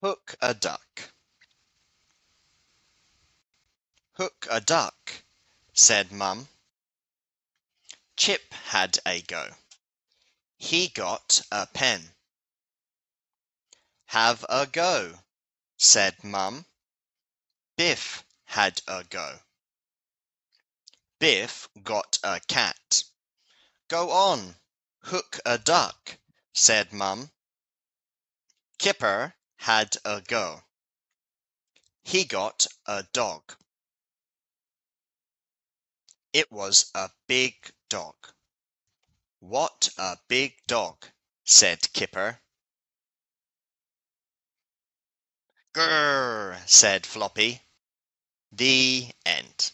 Hook a duck. Hook a duck, said Mum. Chip had a go. He got a pen. Have a go, said Mum. Biff had a go. Biff got a cat. Go on, hook a duck, said Mum. Kipper had a go. He got a dog. It was a big dog. What a big dog, said Kipper. Grrr, said Floppy. The end.